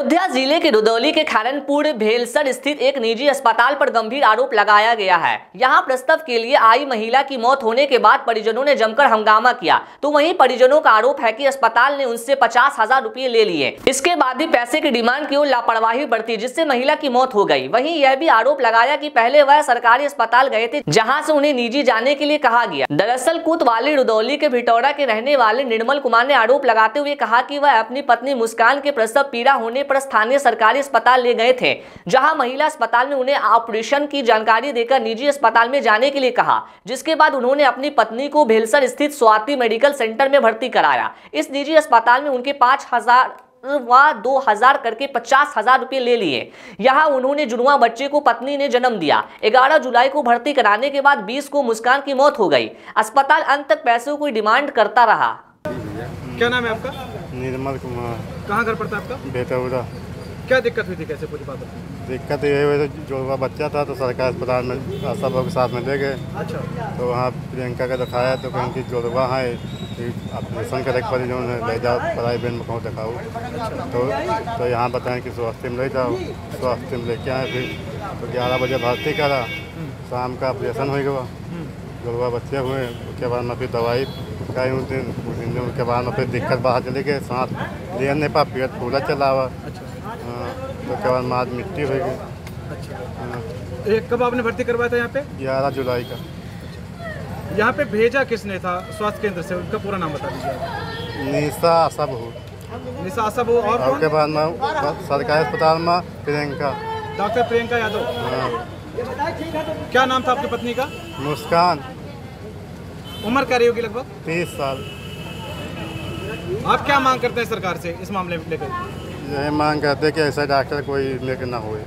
अयोध्या ज़िले के रुदौली के खाननपुर भेलसर स्थित एक निजी अस्पताल पर गंभीर आरोप लगाया गया है। यहाँ प्रसव के लिए आई महिला की मौत होने के बाद परिजनों ने जमकर हंगामा किया। तो वहीं परिजनों का आरोप है कि अस्पताल ने उनसे पचास हज़ार रूपए ले लिए। इसके बाद भी पैसे की डिमांड की ओर लापरवाही बढ़ती जिससे महिला की मौत हो गई। वहीं यह भी आरोप लगाया की पहले वह सरकारी अस्पताल गए थे, जहाँ से उन्हें निजी जाने के लिए कहा गया। दरअसल कुतवाली रुदौली के भिटौरा के रहने वाले निर्मल कुमार ने आरोप लगाते हुए कहा की वह अपनी पत्नी मुस्कान के प्रसव पीड़ा होने पर स्थानीय सरकारी अस्पताल ले गए थे, जहाँ महिला अस्पताल में उन्हें ऑपरेशन की जानकारी देकर निजी अस्पताल में जाने के लिए कहा, जिसके बाद उन्होंने अपनी पत्नी को भेलसर स्थित स्वाति मेडिकल सेंटर में भर्ती कराया। इस निजी अस्पताल में उनके पाँच हज़ार व दो हज़ार करके पचास हज़ार रुपये ले लिए। यहाँ उन्होंने जुड़वा बच्चे को पत्नी ने जन्म दिया। 11 जुलाई को भर्ती कराने के बाद 20 को मुस्कान की मौत हो गई। अस्पताल अंत तक पैसों की डिमांड करता रहा। क्या नाम है आपका? निर्मल कुमार कहाँ घर पड़ता है आपका? बेतौरा क्या दिक्कत हुई थी कैसे पूरी बात दिक्कत ये हुई थी जो हुआ बच्चा था तो सरकारी अस्पताल में सब लोग साथ में ले गए। अच्छा। तो वहाँ प्रियंका का दिखाया तो कहीं की जोड़वा है ऑपरेशन करे पड़ी जो है ले जाओ प्राइवेट में कहूँ दिखाओ। तो तो यहाँ बताएँ कि स्वास्थ्य में ले जाओ स्वास्थ्य में लेके आए फिर। तो ग्यारह बजे भर्ती करा शाम का ऑपरेशन हो गया। जोड़वा बच्चे हुए उसके बाद में फिर दवाई खाई उस दिन उस दिन उसके बाद में फिर दिक्कत बाहर चली गई सांस ले नहीं पा पेट फूला चला हुआ हाँ, तो उसके बाद माद मिट्टी हो गई। अच्छा। हाँ, कब आपने भर्ती करवाया था यहाँ पे? ग्यारह जुलाई का। यहाँ पे भेजा किसने था स्वास्थ्य केंद्र से? उनका पूरा नाम बता दीजिए निशा सब हो। निशा आशा वो और और कौन? के बाद में सरकारी अस्पताल में प्रियंका। डॉक्टर प्रियंका यादव। हाँ, क्या नाम था आपकी पत्नी का? मुस्कान। उम्र क्या रही होगी लगभग? तीस साल। आप क्या मांग करते हैं सरकार से इस मामले में लेकर? यही मांग करते हैं कि ऐसा डॉक्टर कोई लेकर ना होए।